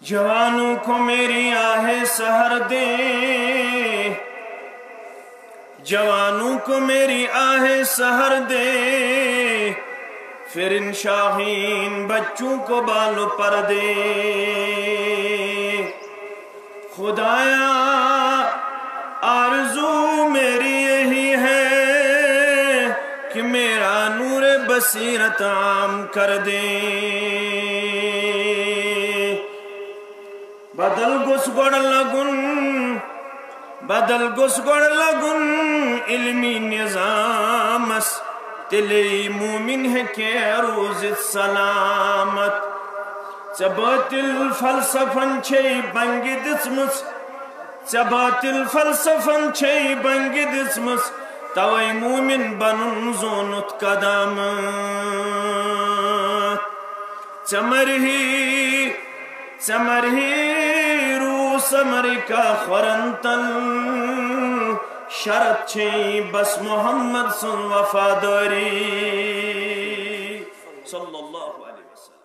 جوانوں کو میری آہ سہر دے۔ جوانوں کو میری آہ سہر دے۔ پھر ان شاہین بچوں کو بالو پر دے خدایا، آرزو میری یہی ہے کہ میرا نور بصیرت عام کر دے۔ بدل گس گڑ لگن، بدل گس گڑ لگن، علمی نظامس تلی مومن ہے کہ روز سلامت۔ چباتل فلسفن چھے بنگی دسمس۔ چباتل فلسفن چھے بنگی دسمس۔ توئی مومن بنن زونت قدام چمر ہی چمر ہی سمرکا خورنتن۔ شرط چھئی بس محمد سن وفاداری۔ صلی اللہ علیہ وسلم۔